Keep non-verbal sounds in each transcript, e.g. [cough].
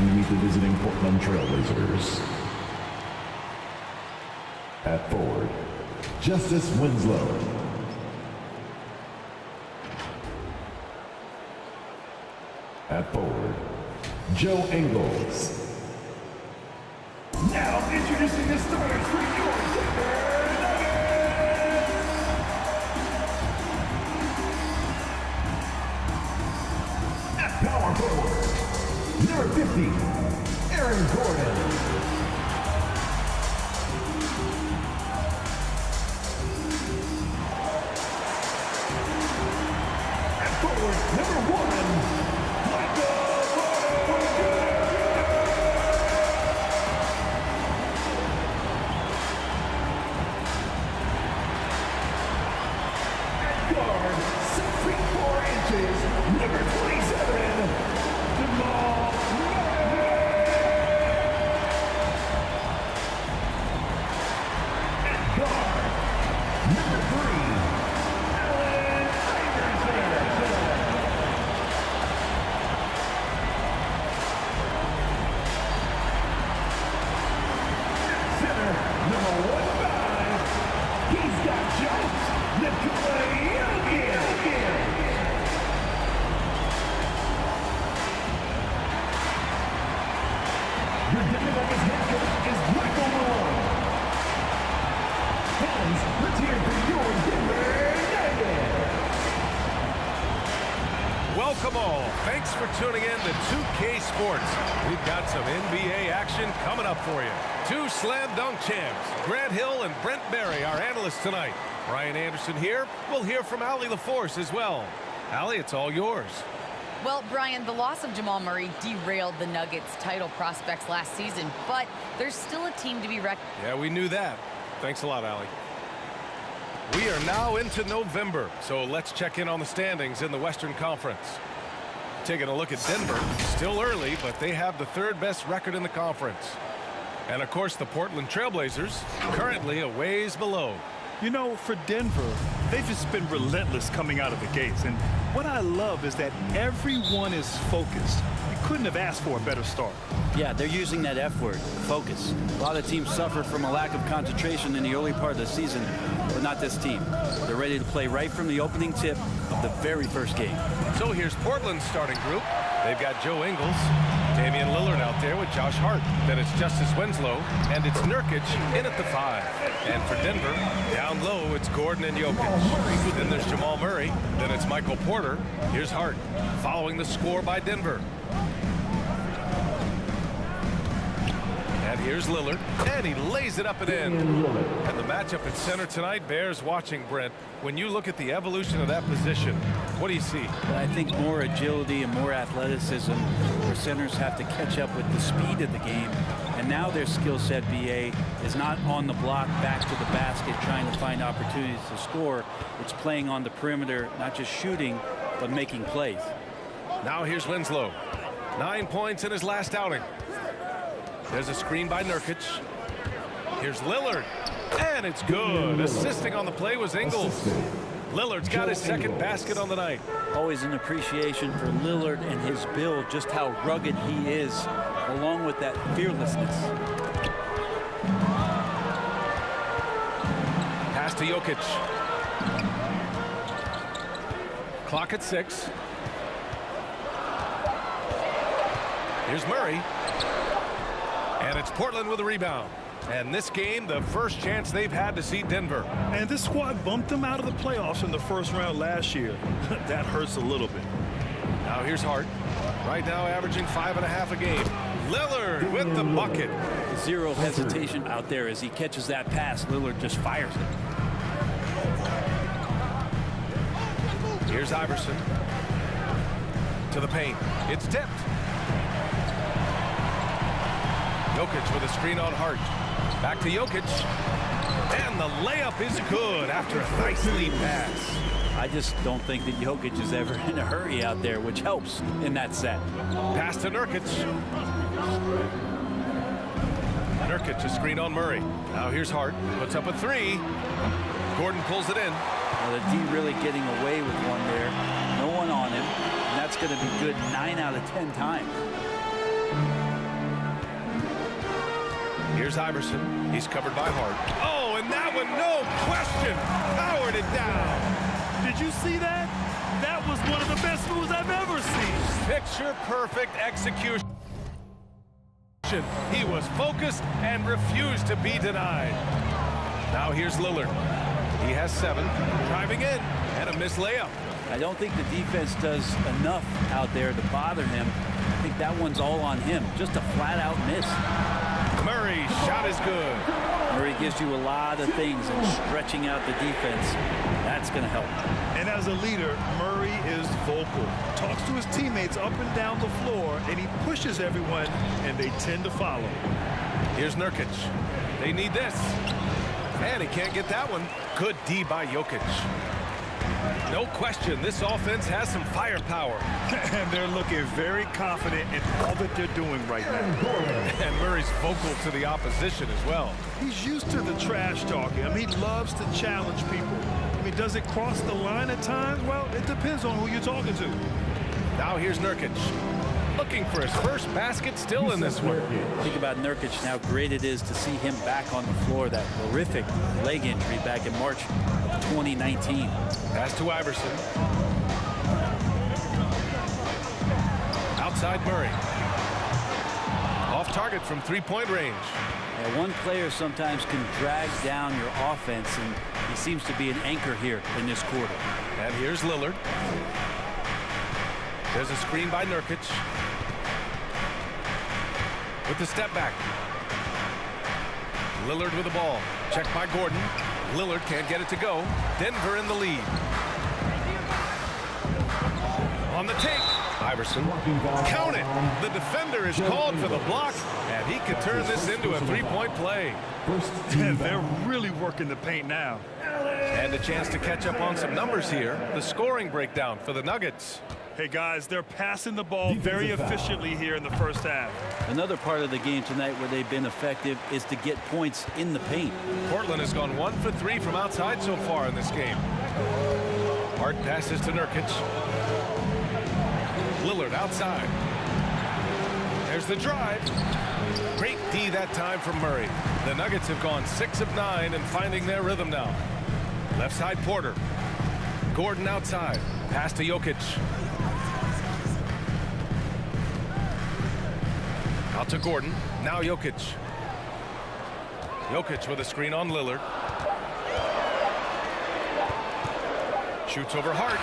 we meet the visiting Portland Trailblazers. At forward, Justice Winslow. At forward, Joe Ingles. Now introducing the starters for your 50, Aaron Gordon. At forward, Fans, let's hear it for your Denver Nuggets. Welcome all. Thanks for tuning in to 2K Sports. We've got some NBA action coming up for you. Two slam dunk champs, Grant Hill and Brent Barry, our analysts tonight. Brian Anderson here. We'll hear from Allie LaForce as well. Allie, it's all yours. Well, Brian, the loss of Jamal Murray derailed the Nuggets' title prospects last season, but there's still a team to be reckoned. Yeah, we knew that. Thanks a lot, Allie. We are now into November, so let's check in on the standings in the Western Conference. Taking a look at Denver, still early, but they have the third best record in the conference. And of course, the Portland Trailblazers, currently a ways below. You know, for Denver, they've just been relentless coming out of the gates. And what I love is that everyone is focused. You couldn't have asked for a better start. Yeah, they're using that F word, focus. A lot of teams suffer from a lack of concentration in the early part of the season, but not this team. They're ready to play right from the opening tip of the very first game. So here's Portland's starting group. They've got Joe Ingles, Damian Lillard out there with Josh Hart. Then it's Justice Winslow, and it's Nurkic in at the five. And for Denver, down low, it's Gordon and Jokic. Then there's Jamal Murray. Then it's Michael Porter. Here's Hart, following the score by Denver. And here's Lillard, and he lays it up and in. And the matchup at center tonight bears watching, Brent. When you look at the evolution of that position, what do you see? I think more agility and more athleticism where centers have to catch up with the speed of the game. And now their skill set, BA, is not on the block back to the basket trying to find opportunities to score. It's playing on the perimeter, not just shooting, but making plays. Now here's Winslow. Nine points in his last outing. There's a screen by Nurkic. Here's Lillard. And it's good. Assisting on the play was Ingles. Lillard's got his second basket on the night. Always an appreciation for Lillard and his build, just how rugged he is, along with that fearlessness. Pass to Jokic. Clock at six. Here's Murray. And it's Portland with a rebound. And this game, the first chance they've had to see Denver. And this squad bumped them out of the playoffs in the first round last year. [laughs] that hurts a little bit. Now here's Hart. Right now averaging five and a half a game. Lillard with the bucket. Zero hesitation out there as he catches that pass. Lillard just fires it. Here's Iverson. To the paint. It's tipped. Jokic with a screen on Hart. Back to Jokic. And the layup is good after a nice lead pass. I just don't think that Jokic is ever in a hurry out there, which helps in that set. Pass to Nurkic. Nurkic a screen on Murray. Now here's Hart. Puts up a three. Gordon pulls it in. Now the D really getting away with one there. No one on him. And that's going to be good nine out of ten times. Here's Iverson. He's covered by Hart. Oh, and that one, no question, powered it down. Did you see that? That was one of the best moves I've ever seen. Picture perfect execution. He was focused and refused to be denied. Now here's Lillard. He has seven, driving in, and a missed layup. I don't think the defense does enough out there to bother him. I think that one's all on him. Just a flat-out miss. Murray shot is good. Murray gives you a lot of things, and stretching out the defense, that's going to help. And as a leader, Murray is vocal. Talks to his teammates up and down the floor, and he pushes everyone, and they tend to follow. Here's Nurkic. They need this. And he can't get that one. Good D by Jokic. No question, this offense has some firepower. [laughs] and they're looking very confident in all that they're doing right now. And Murray's vocal to the opposition as well. He's used to the trash talking. I mean, he loves to challenge people. I mean, does it cross the line at times? Well, it depends on who you're talking to. Now here's Nurkic. Looking for his first basket still in this one. Think about Nurkic and how great it is to see him back on the floor. That horrific leg injury back in March of 2019. Pass to Iverson. Outside Murray. Off target from three-point range. Yeah, one player sometimes can drag down your offense, and he seems to be an anchor here in this quarter. And here's Lillard. There's a screen by Nurkic. With the step back. Lillard with the ball. Checked by Gordon. Lillard can't get it to go. Denver in the lead. On the take. Iverson. Count it. The defender is called for the block, and he could turn this into a three-point play. They're really working the paint now. And a chance to catch up on some numbers here. The scoring breakdown for the Nuggets. Hey, guys, they're passing the ball very efficiently here in the first half. Another part of the game tonight where they've been effective is to get points in the paint. Portland has gone one for three from outside so far in this game. Hart passes to Nurkic. Lillard outside. There's the drive. Great D that time from Murray. The Nuggets have gone six of nine and finding their rhythm now. Left side Porter. Gordon outside. Pass to Jokic. Out to Gordon. Now Jokic. Jokic with a screen on Lillard. Shoots over Hart.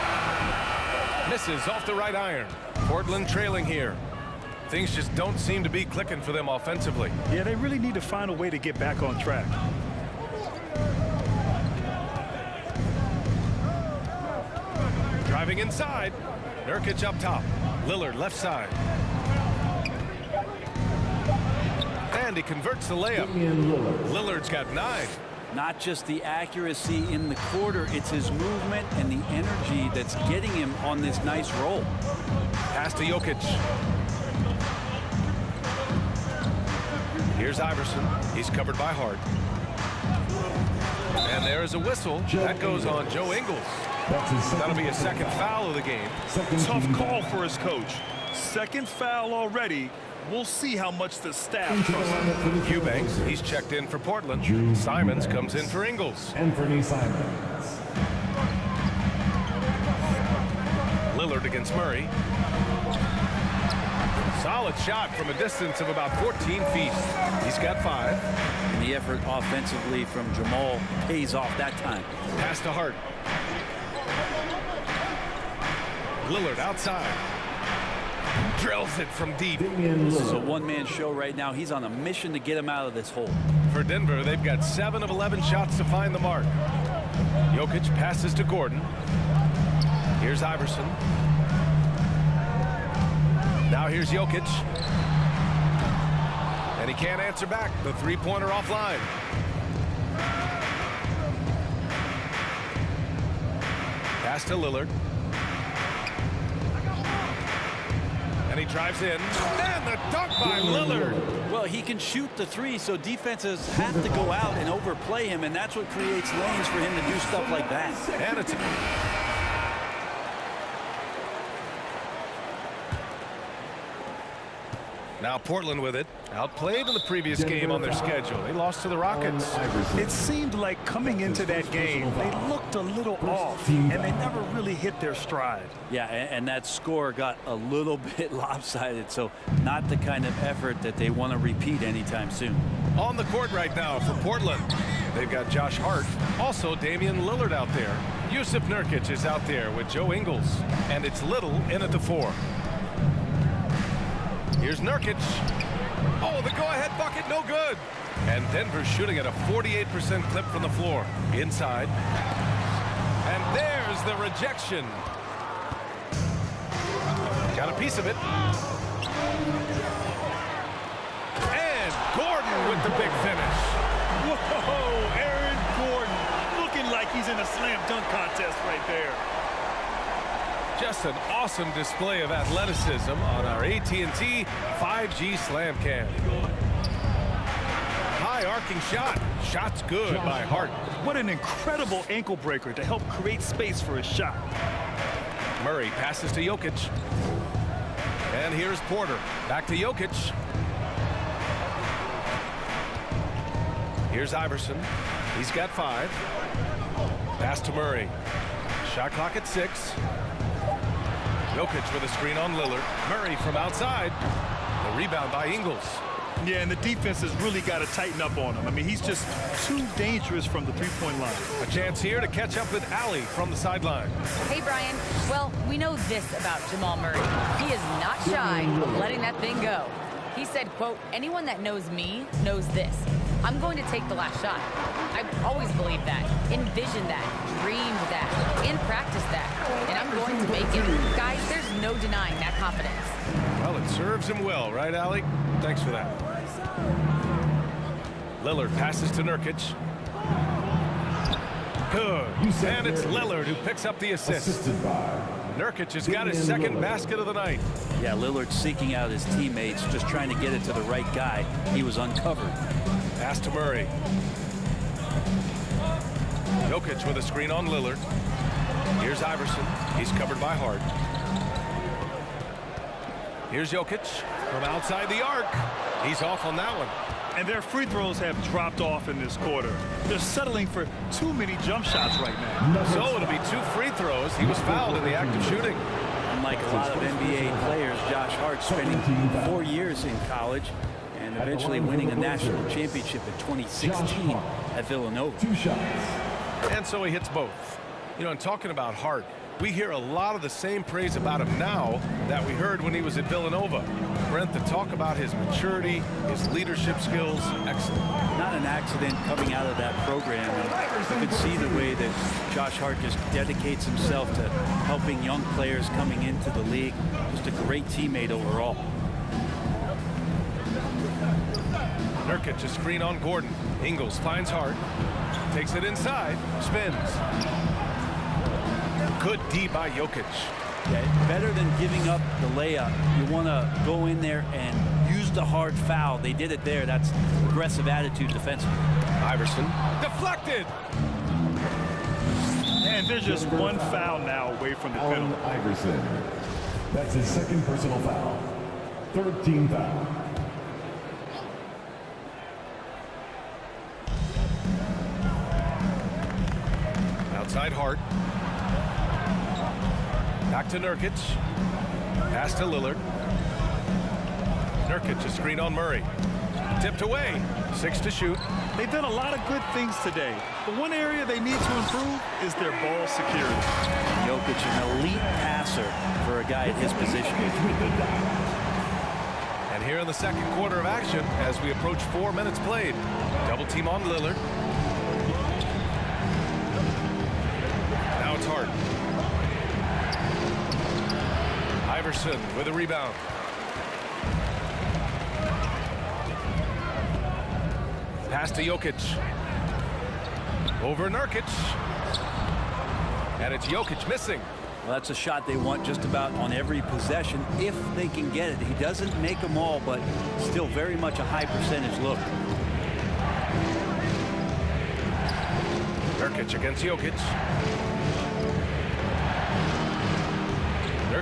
Misses off the right iron. Portland trailing here. Things just don't seem to be clicking for them offensively. Yeah, they really need to find a way to get back on track. Driving inside. Nurkic up top. Lillard left side. And he converts the layup. Lillard's got nine. Not just the accuracy in the quarter, it's his movement and the energy that's getting him on this nice roll. Pass to Jokic. Here's Iverson. He's covered by Hart. And there is a whistle. That goes on Joe Ingles. That'll be a second foul of the game. Tough call for his coach. Second foul already. We'll see how much the staff trusts. Eubanks, he's checked in for Portland. Simons comes in for Ingles. Anfernee Simons. Lillard against Murray. Solid shot from a distance of about 14 feet. He's got five. And the effort offensively from Jamal pays off that time. Pass to Hart. Lillard outside. Drills it from deep. This is a one-man show right now. He's on a mission to get him out of this hole. For Denver, they've got 7 of 11 shots to find the mark. Jokic passes to Gordon. Here's Iverson. Now here's Jokic. And he can't answer back. The three-pointer offline. Pass to Lillard. And he drives in. And the dunk by Lillard. Well, he can shoot the three, so defenses have to go out and overplay him, and that's what creates lanes for him to do stuff like that. And it's Now Portland with it. Outplayed in the previous game on their schedule. They lost to the Rockets. It seemed like coming into that game, they looked a little off, and they never really hit their stride. Yeah, and, and that score got a little [laughs] bit lopsided, so not the kind of effort that they want to repeat anytime soon. On the court right now for Portland. They've got Josh Hart, also Damian Lillard out there. Jusuf Nurkic is out there with Joe Ingles, and it's Little in at the four. Here's Nurkic. Oh, the go-ahead bucket, no good. And Denver's shooting at a 48% clip from the floor. Inside. And there's the rejection. Got a piece of it. And Gordon with the big finish. Whoa, Aaron Gordon looking like he's in a slam dunk contest right there. Just an awesome display of athleticism on our AT&T 5G Slam Cam. High arcing shot. Shot's good by Hart. What an incredible ankle breaker to help create space for his shot. Murray passes to Jokic. And here's Porter. Back to Jokic. Here's Iverson. He's got five. Pass to Murray. Shot clock at six. Jokic with a screen on Lillard. Murray from outside. The rebound by Ingles. Yeah, and the defense has really got to tighten up on him. I mean, he's just too dangerous from the three-point line. A chance here to catch up with Allie from the sideline. Hey, Brian. Well, we know this about Jamal Murray. He is not shy of letting that thing go. He said, quote, anyone that knows me knows this. I'm going to take the last shot. I've always believed that, envisioned that, dreamed that, and practiced that. And I'm going to make it. Guys, there's no denying that confidence. Well, it serves him well, right, Allie? Thanks for that. Lillard passes to Nurkic. Good. And it's Lillard who picks up the assist. Nurkic has got his second basket of the night. Yeah, Lillard seeking out his teammates, just trying to get it to the right guy. He was uncovered. Pass to Murray. Jokic with a screen on Lillard. Here's Iverson. He's covered by Hart. Here's Jokic from outside the arc. He's off on that one. And their free throws have dropped off in this quarter. They're settling for too many jump shots right now. So it'll be two free throws. He was fouled in the act of shooting. Unlike a lot of NBA players, Josh Hart spending four years in college and eventually winning a national championship in 2016 at Villanova. Two shots. And so he hits both. You know, and talking about Hart, we hear a lot of the same praise about him now that we heard when he was at Villanova. Brent, to talk about his maturity, his leadership skills, excellent. Not an accident coming out of that program. And you can see the way that Josh Hart just dedicates himself to helping young players coming into the league. Just a great teammate overall. Nurkic, a screen on Gordon. Ingles finds Hart. Takes it inside. Spins. Good D by Jokic. Yeah, better than giving up the layup. You want to go in there and use the hard foul. They did it there. That's aggressive attitude defensively. Iverson deflected. And there's just one foul now away from the penalty. Allen Iverson. That's his second personal foul. Third team foul. Hart. Back to Nurkic. Pass to Lillard. Nurkic, a screen on Murray. Tipped away. Six to shoot. They've done a lot of good things today, but one area they need to improve is their ball security. Jokic, an elite passer for a guy at his position. And here in the second quarter of action, as we approach four minutes played, double team on Lillard. Iverson with a rebound. Pass to Jokic. Over Nurkic. And it's Jokic missing. Well, that's a shot they want just about on every possession if they can get it. He doesn't make them all, but still very much a high percentage look. Nurkic against Jokic.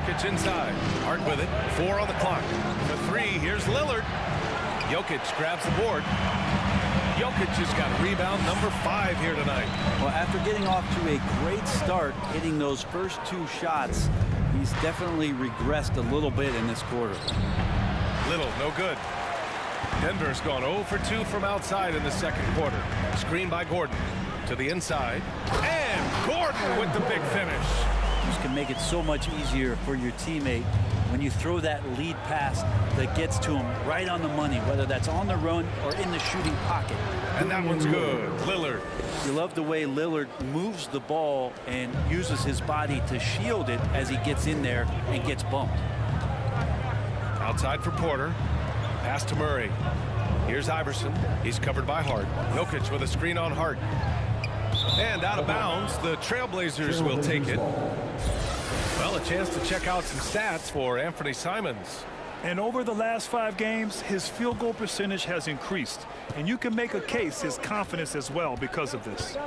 Nurkic inside. Hart with it. Four on the clock. For three, here's Lillard. Jokic grabs the board. Jokic has got rebound number five here tonight. Well, after getting off to a great start, hitting those first two shots, he's definitely regressed a little bit in this quarter. Little, no good. Denver's gone 0 for 2 from outside in the second quarter. Screen by Gordon to the inside. And Gordon with the big finish. This can make it so much easier for your teammate when you throw that lead pass that gets to him right on the money, whether that's on the run or in the shooting pocket. And that one's good. Lillard. You love the way Lillard moves the ball and uses his body to shield it as he gets in there and gets bumped. Outside for Porter. Pass to Murray. Here's Iverson. He's covered by Hart. Jokic with a screen on Hart. And out of bounds, the Trailblazers will take it. Well, a chance to check out some stats for Anfernee Simons. And over the last five games, his field goal percentage has increased. And you can make a case his confidence as well because of this.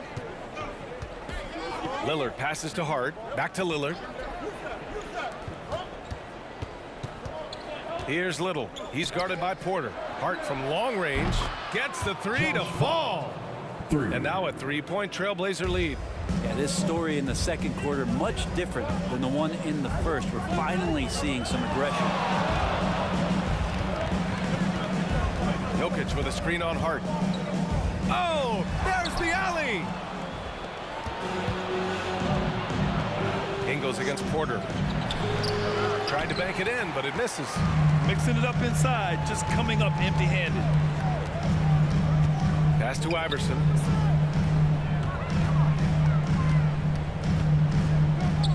Lillard passes to Hart. Back to Lillard. Here's Little. He's guarded by Porter. Hart from long range gets the three to fall. And now a three-point Trailblazer lead. Yeah, this story in the second quarter much different than the one in the first. We're finally seeing some aggression. Jokic with a screen on Hart. Oh, there's the alley. Ingles against Porter. Tried to bank it in, but it misses. Mixing it up inside, just coming up empty-handed. Pass to Iverson.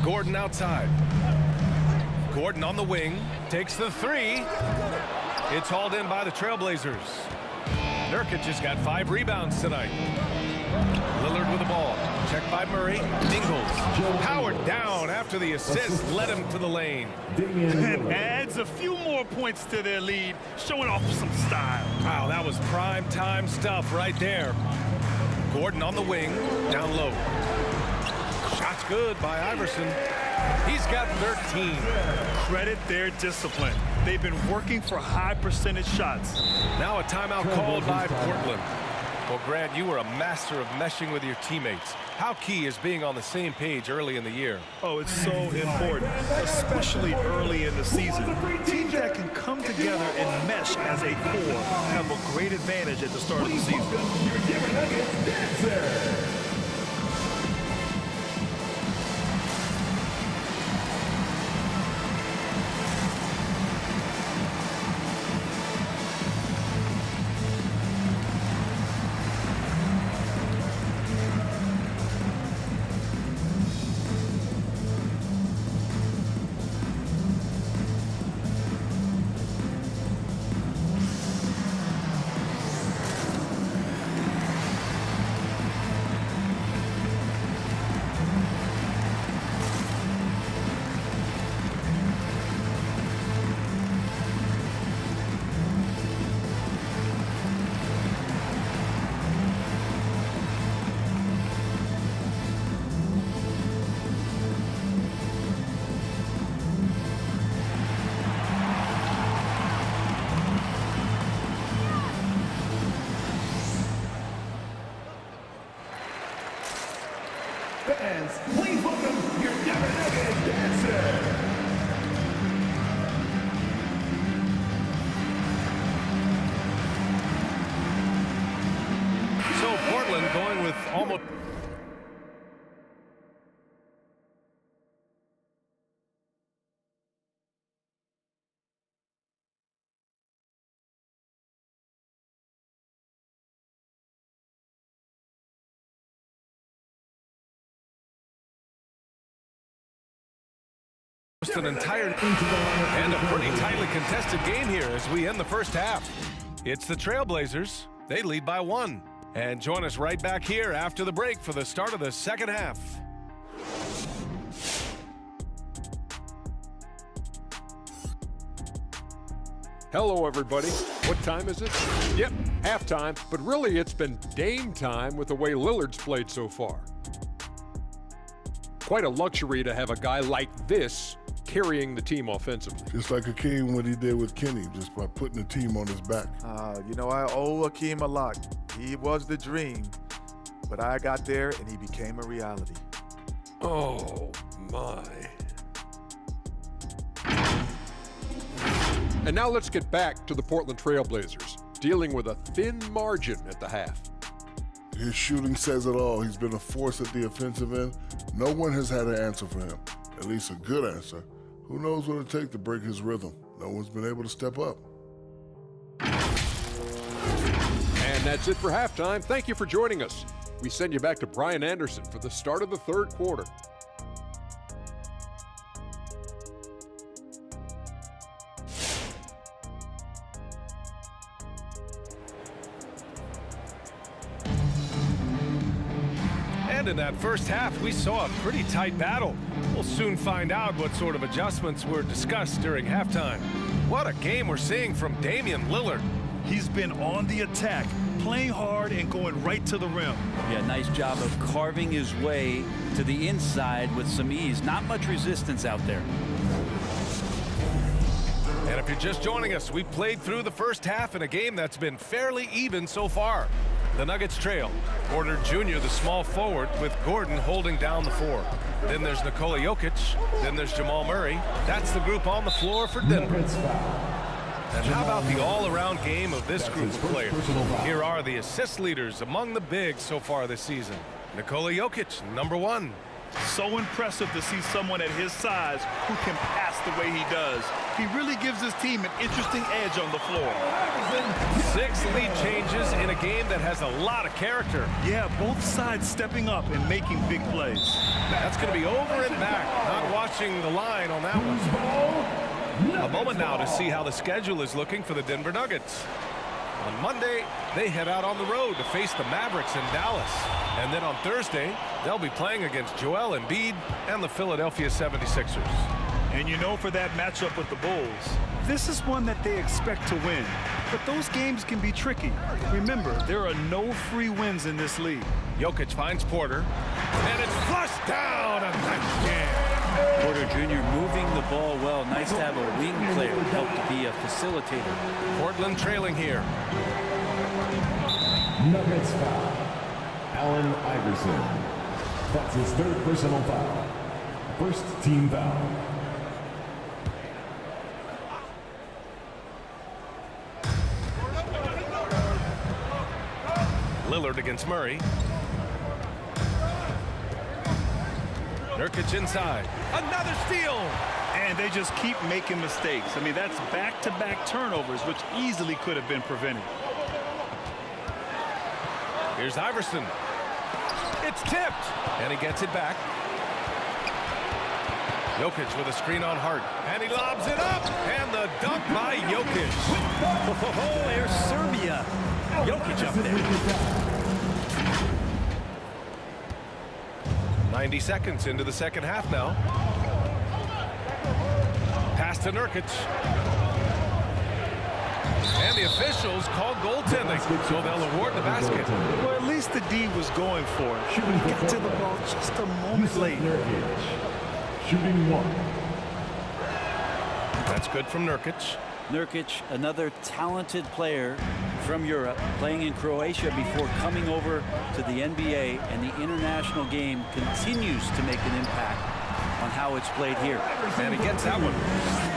Gordon outside. Gordon on the wing. Takes the three. It's hauled in by the Trailblazers. Nurkic has got five rebounds tonight. Lillard with the ball. Checked by Murray. Ingles. Powered down after the assist led him to the lane. And adds a few more points to their lead, showing off some style. Wow, that was prime time stuff right there. Gordon on the wing. Down low. Shot's good by Iverson. He's got 13. Credit their discipline. They've been working for high percentage shots. Now a timeout called by Portland. Well, Grant, you were a master of meshing with your teammates. How key is being on the same page early in the year? Oh, it's so important, especially early in the season. Teams that can come together and mesh as a core have a great advantage at the start of the season. Just an entire and a pretty tightly contested game here as we end the first half. It's the Trailblazers. They lead by one. And join us right back here after the break for the start of the second half. Hello, everybody. What time is it? Yep, halftime, but really it's been Dame time with the way Lillard's played so far. Quite a luxury to have a guy like this carrying the team offensively. Just like Hakeem, what he did with Kenny, just by putting the team on his back. Uh, you know, I owe Hakeem a lot. He was the dream, but I got there and he became a reality. Oh, my. And now let's get back to the Portland Trailblazers, dealing with a thin margin at the half. His shooting says it all. He's been a force at the offensive end. No one has had an answer for him, at least a good answer. Who knows what it takes to break his rhythm? No one's been able to step up. And that's it for halftime. Thank you for joining us. We send you back to Brian Anderson for the start of the third quarter. In that first half, we saw a pretty tight battle. We'll soon find out what sort of adjustments were discussed during halftime. What a game we're seeing from Damian Lillard. He's been on the attack, playing hard and going right to the rim. Yeah, nice job of carving his way to the inside with some ease. Not much resistance out there. And if you're just joining us, we played through the first half in a game that's been fairly even so far. The Nuggets trail. Porter Jr., the small forward, with Gordon holding down the four. Then there's Nikola Jokic. Then there's Jamal Murray. That's the group on the floor for Denver. And how about the all-around game of this group of players? Here are the assist leaders among the bigs so far this season. Nikola Jokic, number one. So impressive to see someone at his size who can pass the way he does. He really gives his team an interesting edge on the floor. Six lead changes in a game that has a lot of character. Yeah, both sides stepping up and making big plays. That's going to be over and back. Not watching the line on that one. A moment now to see how the schedule is looking for the Denver Nuggets. On Monday, they head out on the road to face the Mavericks in Dallas. And then on Thursday, they'll be playing against Joel Embiid and the Philadelphia 76ers. And you know for that matchup with the Bulls, this is one that they expect to win. But those games can be tricky. Remember, there are no free wins in this league. Jokic finds Porter, and it's flushed down. A nice jam. Porter Jr. moving the ball well. Nice to have a wing player help to be a facilitator. Portland trailing here. Nuggets foul. Allen Iverson. That's his third personal foul. First team foul. Lillard against Murray. Nurkic inside. Another steal. And they just keep making mistakes. I mean, that's back-to-back turnovers, which easily could have been prevented. Here's Iverson. It's tipped. And he gets it back. Jokic with a screen on Hart. And he lobs it up. And the dunk by Jokic. Oh, there's Serbia. Jokic up there. 90 seconds into the second half now. Pass to Nurkic. And the officials call goaltending, so they'll award the basket. Well, at least the D was going for it. Shooting for Got to the ball just a moment Jusuf late. Nurkic. Shooting one. That's good from Nurkic. Nurkic, another talented player from Europe, playing in Croatia before coming over to the NBA, and the international game continues to make an impact on how it's played here. And he gets that one.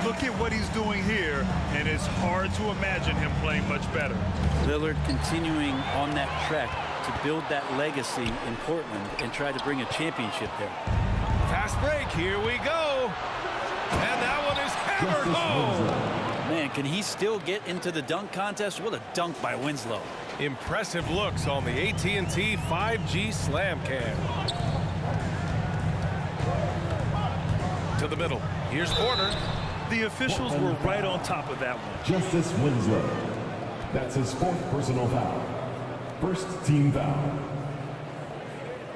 Look at what he's doing here, and it's hard to imagine him playing much better. Lillard continuing on that trek to build that legacy in Portland and try to bring a championship there. Fast break. Here we go. And that one is hammered home. Man, can he still get into the dunk contest? What a dunk by Winslow. Impressive looks on the AT&T 5G Slam Cam. To the middle. Here's Porter. The officials were right on top of that one. Justice Winslow. That's his fourth personal foul. First team foul.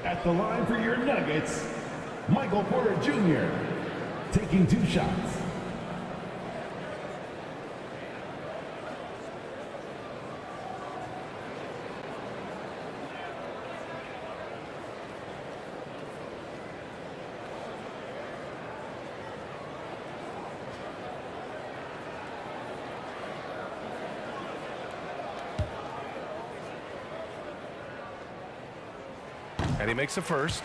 At the line for your Nuggets, Michael Porter Jr. taking two shots. Makes a first.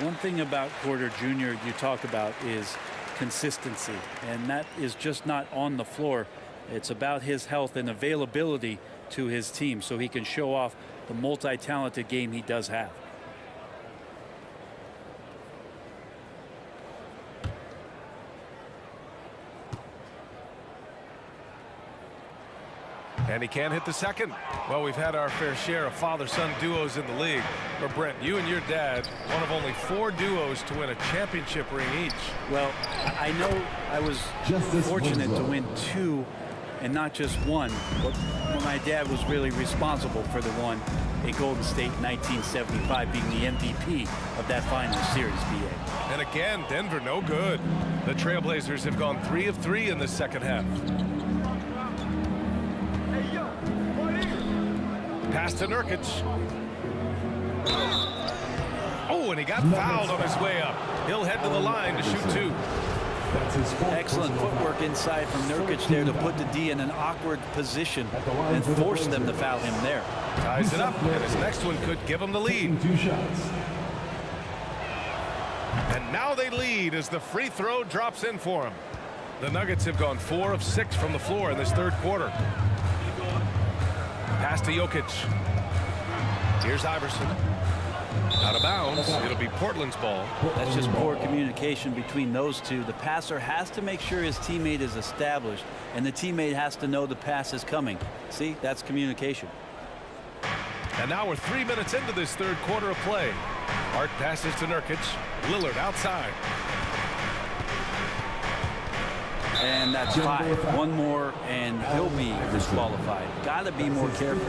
One thing about Porter Jr. you talk about is consistency, and that is just not on the floor. It's about his health and availability to his team so he can show off the multi-talented game he does have. And he can't hit the second. Well, we've had our fair share of father-son duos in the league. But Brent, you and your dad, one of only four duos to win a championship ring each. Well, I know I was Justice fortunate Winslow. to win two and not just one. But my dad was really responsible for the one in Golden State 1975 being the MVP of that final series, BA. And again, Denver no good. The Trailblazers have gone three of three in the second half. Pass to Nurkic. Oh, and he got fouled on his way up. He'll head to the line to shoot two. Excellent footwork inside from Nurkic there to put the D in an awkward position and force them to foul him there. Ties it up, and his next one could give him the lead. Two shots. And now they lead as the free throw drops in for him. The Nuggets have gone four of six from the floor in this third quarter. Pass to Jokic. Here's Iverson. Out of bounds. It'll be Portland's ball. That's just poor communication between those two. The passer has to make sure his teammate is established, and the teammate has to know the pass is coming. See, that's communication. And now we're three minutes into this third quarter of play. Hart passes to Nurkic. Lillard outside. And that's five. One more, and he'll be disqualified. Got to be more careful.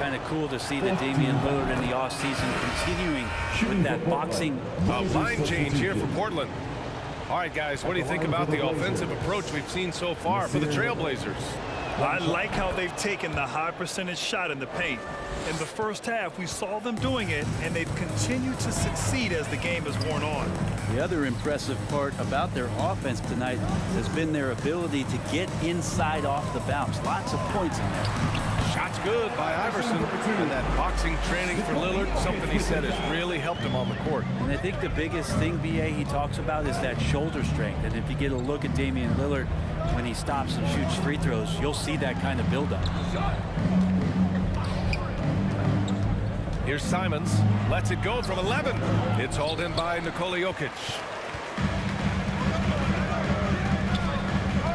Kind of cool to see that Damian Lillard in the offseason continuing with that boxing. A line change here for Portland. All right, guys, what do you think about the offensive approach we've seen so far for the Trailblazers? I like how they've taken the high percentage shot in the paint. In the first half, we saw them doing it, and they've continued to succeed as the game has worn on. The other impressive part about their offense tonight has been their ability to get inside off the bounce. Lots of points in there. Shots good by Iverson. And that boxing training for Lillard, something he said has really helped him on the court. And I think the biggest thing, BA, he talks about is that shoulder strength. And if you get a look at Damian Lillard when he stops and shoots free throws, you'll see that kind of buildup. Here's Simons. Lets it go from 11. It's hauled in by Nikola Jokic.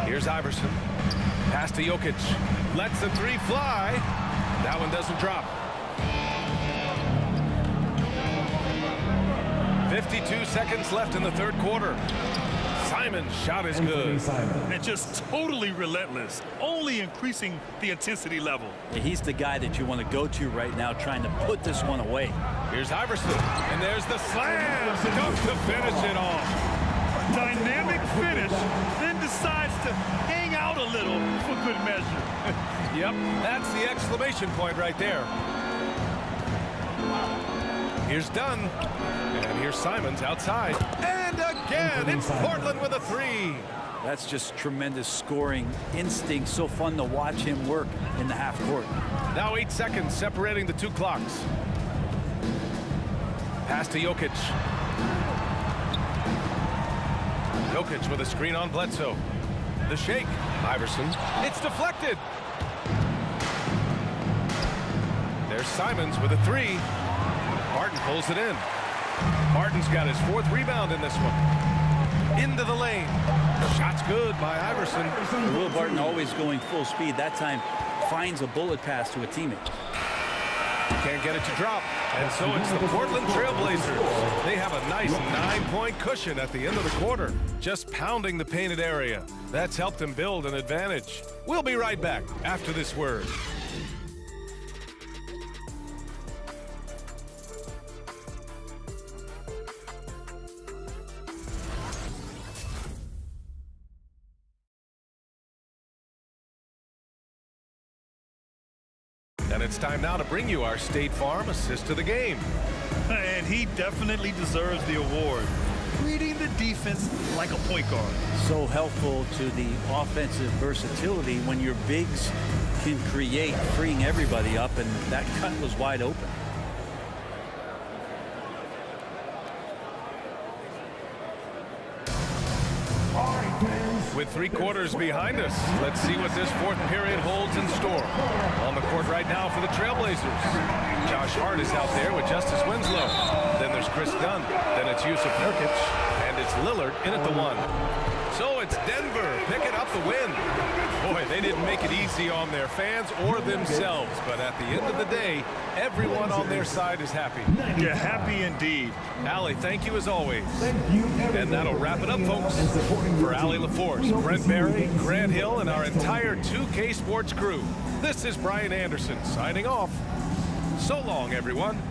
Here's Iverson. Pass to Jokic. Lets the three fly. That one doesn't drop. 52 seconds left in the third quarter. Simon's shot is good. And just totally relentless, only increasing the intensity level. Yeah, he's the guy that you want to go to right now trying to put this one away. Here's Iverson, and there's the slam. Dunk to finish it off. Dynamic finish, then decides to hang out a little for good measure. [laughs] yep, that's the exclamation point right there. Here's Dunn. And here's Simons outside. And again, it's Portland with a three. That's just tremendous scoring instinct. So fun to watch him work in the half court. Now eight seconds separating the two clocks. Pass to Jokic. Jokic with a screen on Bledsoe. The shake. Iverson. It's deflected. There's Simons with a three. Barton pulls it in. Barton's got his fourth rebound in this one. Into the lane. Shot's good by Iverson. Will Barton always going full speed. That time finds a bullet pass to a teammate. Can't get it to drop. And so it's the Portland Trailblazers. They have a nice nine-point cushion at the end of the quarter, just pounding the painted area. That's helped them build an advantage. We'll be right back after this word. it's time now to bring you our State Farm Assist to the Game. And he definitely deserves the award. Reading the defense like a point guard. So helpful to the offensive versatility when your bigs can create, freeing everybody up, and that cut was wide open. All right, man. With three quarters behind us, let's see what this fourth period holds in store. On the court right now for the Trailblazers. Josh Hart is out there with Justice Winslow. Then there's Kris Dunn. Then it's Jusuf Nurkic. And it's Lillard in at the one. So it's Denver picking up the win. Boy, they didn't make it easy on their fans or themselves. But at the end of the day, everyone on their side is happy. Yeah, happy indeed. Allie, thank you as always. And that'll wrap it up, folks. For Allie LaForce, Brent Barry, Grant Hill, and our entire 2K Sports crew, this is Brian Anderson signing off. So long, everyone.